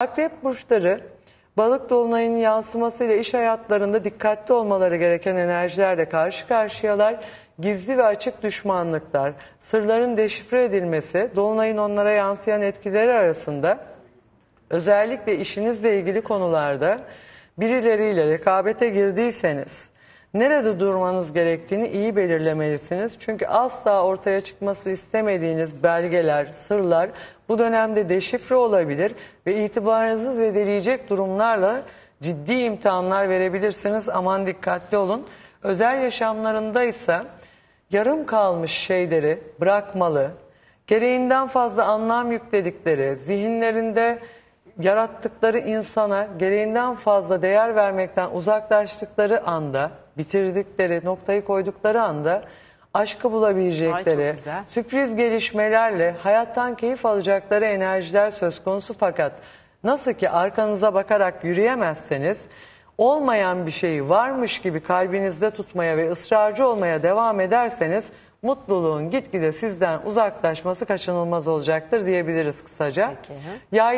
Akrep burçları balık dolunayının yansımasıyla iş hayatlarında dikkatli olmaları gereken enerjilerle karşı karşıyalar. Gizli ve açık düşmanlıklar, sırların deşifre edilmesi, dolunayın onlara yansıyan etkileri arasında özellikle işinizle ilgili konularda birileriyle rekabete girdiyseniz nerede durmanız gerektiğini iyi belirlemelisiniz. Çünkü asla ortaya çıkması istemediğiniz belgeler, sırlar bu dönemde deşifre olabilir ve itibarınızı zedeleyecek durumlarla ciddi imtihanlar verebilirsiniz. Aman dikkatli olun. Özel yaşamlarında ise yarım kalmış şeyleri bırakmalı. Gereğinden fazla anlam yükledikleri, zihinlerinde yarattıkları insana gereğinden fazla değer vermekten uzaklaştıkları anda, bitirdikleri, noktayı koydukları anda aşkı bulabilecekleri, Ay, sürpriz gelişmelerle hayattan keyif alacakları enerjiler söz konusu fakat nasıl ki arkanıza bakarak yürüyemezseniz olmayan bir şeyi varmış gibi kalbinizde tutmaya ve ısrarcı olmaya devam ederseniz mutluluğun gitgide sizden uzaklaşması kaçınılmaz olacaktır diyebiliriz kısaca. Peki. Yay